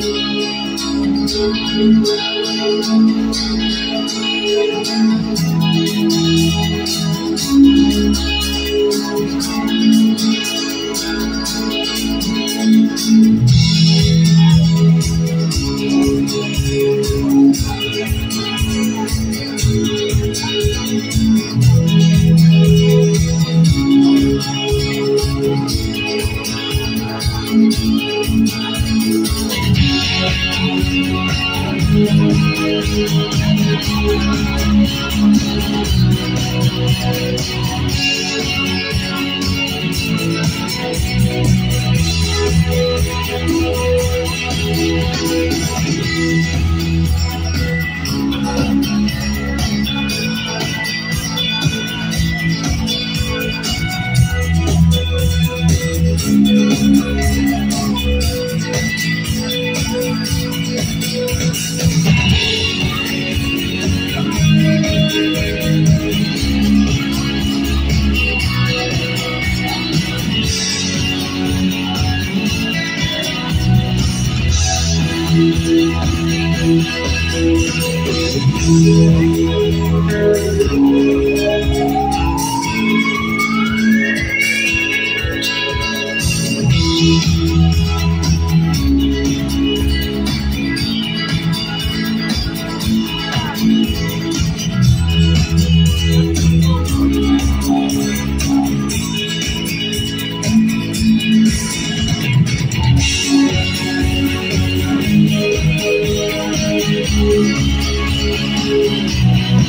Thank you. Thank you. Thank you.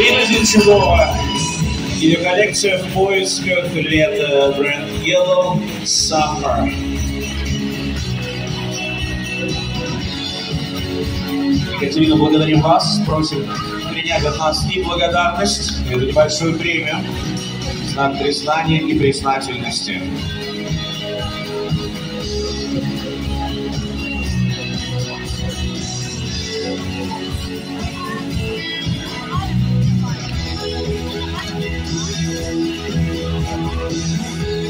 Екатерина Зинчевова. Ее коллекция в поисках лета. Бренд Yellow Summer. Екатерина, благодарим вас. Просим принять от нас и благодарность, эту небольшую премию, знак признания и признательности.